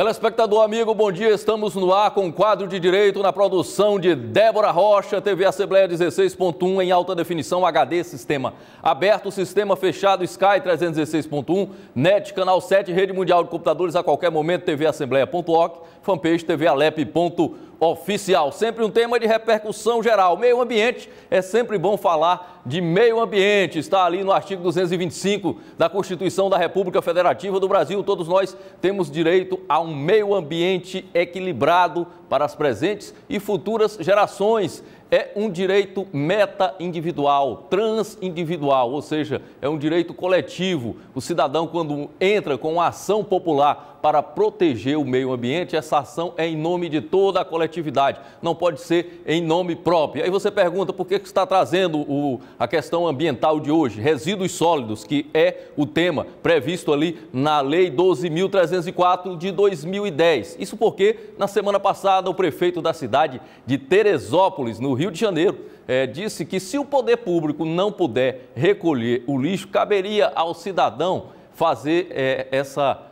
Telespectador amigo, bom dia. Estamos no ar com o quadro de direito na produção de Débora Rocha, TV Assembleia 16.1 em alta definição HD, sistema aberto, sistema fechado Sky 316.1, NET, canal 7, rede mundial de computadores a qualquer momento, tvassembleia.org, fanpage tvalep.org oficial. Sempre um tema de repercussão geral. Meio ambiente, é sempre bom falar de meio ambiente. Está ali no artigo 225 da Constituição da República Federativa do Brasil. Todos nós temos direito a um meio ambiente equilibrado para as presentes e futuras gerações é um direito meta-individual, trans-individual, ou seja, é um direito coletivo. O cidadão, quando entra com uma ação popular para proteger o meio ambiente, essa ação é em nome de toda a coletividade, não pode ser em nome próprio. Aí você pergunta por que está trazendo o, a questão ambiental de hoje, resíduos sólidos, que é o tema previsto ali na Lei 12.304 de 2010. Isso porque, na semana passada, o prefeito da cidade de Teresópolis, no Rio de Janeiro, é, disse que se o poder público não puder recolher o lixo, caberia ao cidadão fazer é, essa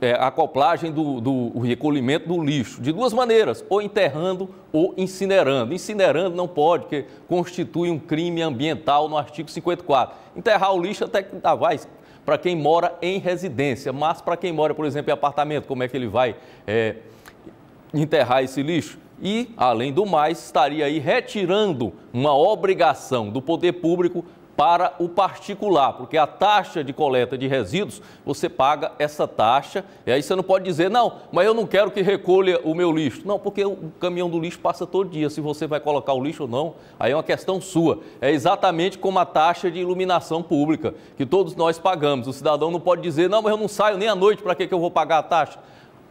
é, acoplagem do, do recolhimento do lixo de duas maneiras, ou enterrando ou incinerando. Incinerando não pode, porque constitui um crime ambiental no artigo 54. Enterrar o lixo até que dá vai para quem mora em residência, mas para quem mora, por exemplo, em apartamento, como é que ele vai é, enterrar esse lixo? e, além do mais, estaria aí retirando uma obrigação do poder público para o particular, porque a taxa de coleta de resíduos, você paga essa taxa, e aí você não pode dizer, não, mas eu não quero que recolha o meu lixo. Não, porque o caminhão do lixo passa todo dia, se você vai colocar o lixo ou não, aí é uma questão sua. É exatamente como a taxa de iluminação pública, que todos nós pagamos. O cidadão não pode dizer, não, mas eu não saio nem à noite, para que, que eu vou pagar a taxa?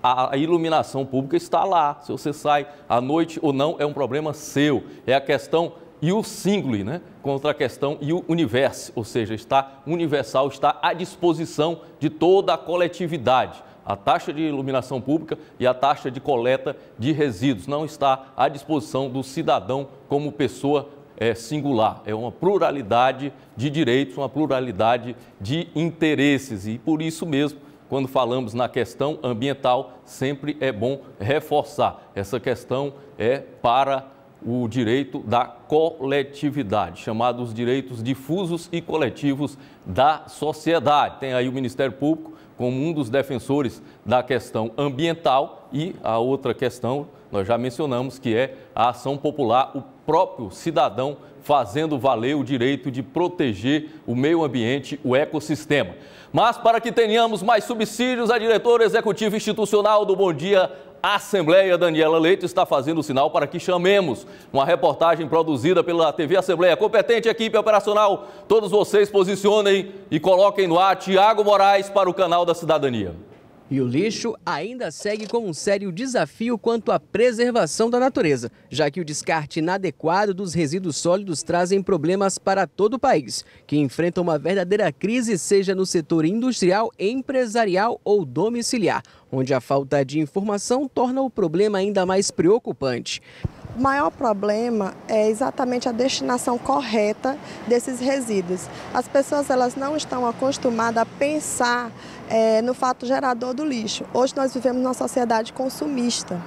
A iluminação pública está lá. Se você sai à noite ou não, é um problema seu. É a questão e o single, né? Contra a questão e o universo, ou seja, está universal, está à disposição de toda a coletividade. A taxa de iluminação pública e a taxa de coleta de resíduos não está à disposição do cidadão como pessoa é, singular. É uma pluralidade de direitos, uma pluralidade de interesses e por isso mesmo quando falamos na questão ambiental, sempre é bom reforçar. Essa questão é para o direito da coletividade, chamados direitos difusos e coletivos da sociedade. Tem aí o Ministério Público como um dos defensores da questão ambiental e a outra questão, nós já mencionamos, que é a ação popular, o próprio cidadão fazendo valer o direito de proteger o meio ambiente, o ecossistema. Mas para que tenhamos mais subsídios, a diretora executiva institucional do Bom Dia Assembleia, Daniela Leite, está fazendo o sinal para que chamemos uma reportagem produzida pela TV Assembleia. Competente equipe operacional, todos vocês posicionem e coloquem no ar Tiago Moraes para o canal da Cidadania. E o lixo ainda segue com um sério desafio quanto à preservação da natureza, já que o descarte inadequado dos resíduos sólidos trazem problemas para todo o país, que enfrenta uma verdadeira crise, seja no setor industrial, empresarial ou domiciliar, onde a falta de informação torna o problema ainda mais preocupante. O maior problema é exatamente a destinação correta desses resíduos. As pessoas elas não estão acostumadas a pensar é, no fato gerador do lixo. Hoje nós vivemos numa sociedade consumista.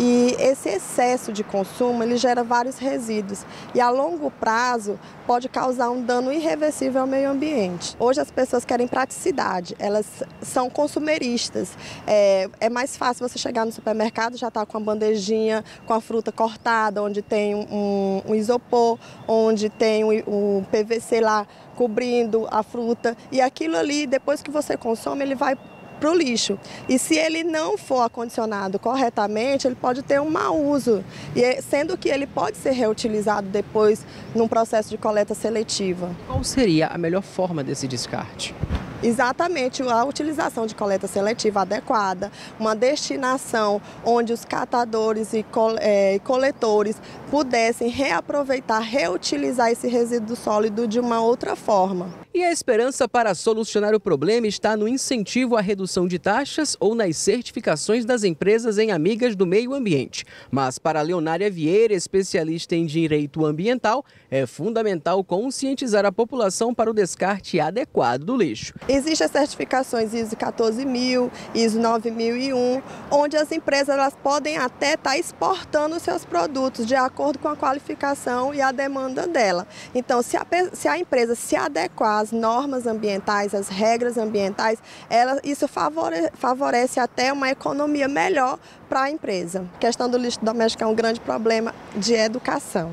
E esse excesso de consumo, ele gera vários resíduos e a longo prazo pode causar um dano irreversível ao meio ambiente. Hoje as pessoas querem praticidade, elas são consumeristas. É, é mais fácil você chegar no supermercado, já está com a bandejinha, com a fruta cortada, onde tem um, um isopor, onde tem o um, um PVC lá cobrindo a fruta. E aquilo ali, depois que você consome, ele vai para o lixo. E se ele não for acondicionado corretamente, ele pode ter um mau uso, e é, sendo que ele pode ser reutilizado depois num processo de coleta seletiva. Qual seria a melhor forma desse descarte? Exatamente, a utilização de coleta seletiva adequada, uma destinação onde os catadores e é, coletores pudessem reaproveitar, reutilizar esse resíduo sólido de uma outra forma. E a esperança para solucionar o problema está no incentivo à redução de taxas ou nas certificações das empresas em amigas do meio ambiente. Mas para Leonária Vieira, especialista em direito ambiental, é fundamental conscientizar a população para o descarte adequado do lixo. Existem as certificações ISO 14000, ISO 9001, onde as empresas elas podem até estar tá exportando seus produtos de acordo com a qualificação e a demanda dela. Então, se a, se a empresa se adequar às normas ambientais, às regras ambientais, ela, isso favorece, favorece até uma economia melhor para a empresa. A questão do lixo doméstico é um grande problema de educação.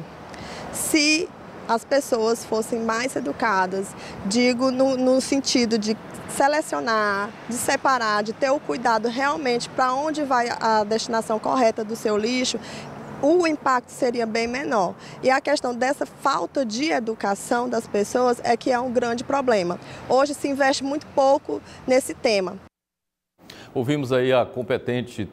Se as pessoas fossem mais educadas, digo no, no sentido de selecionar, de separar, de ter o cuidado realmente para onde vai a destinação correta do seu lixo, o impacto seria bem menor. E a questão dessa falta de educação das pessoas é que é um grande problema. Hoje se investe muito pouco nesse tema. Ouvimos aí a competente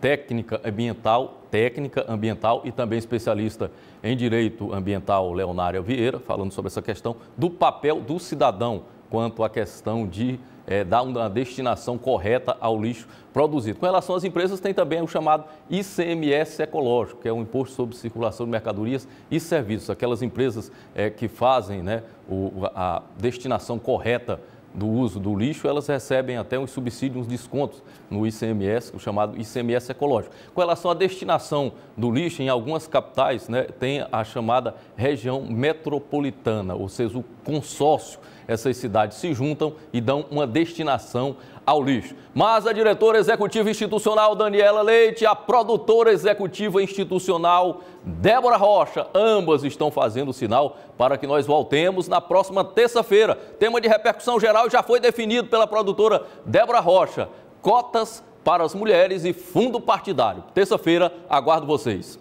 técnica ambiental, técnica ambiental e também especialista em direito ambiental, Leonária Vieira, falando sobre essa questão do papel do cidadão quanto à questão de é, dar uma destinação correta ao lixo produzido. Com relação às empresas, tem também o chamado ICMS ecológico, que é o Imposto sobre Circulação de Mercadorias e Serviços. Aquelas empresas é, que fazem né, o, a destinação correta do uso do lixo, elas recebem até uns subsídios, uns descontos no ICMS, o chamado ICMS ecológico. Com relação à destinação do lixo, em algumas capitais né, tem a chamada região metropolitana, ou seja, o consórcio essas cidades se juntam e dão uma destinação ao lixo. Mas a diretora executiva institucional Daniela Leite, a produtora executiva institucional Débora Rocha, ambas estão fazendo sinal para que nós voltemos na próxima terça-feira. Tema de repercussão geral já foi definido pela produtora Débora Rocha. Cotas para as mulheres e fundo partidário. Terça-feira, aguardo vocês.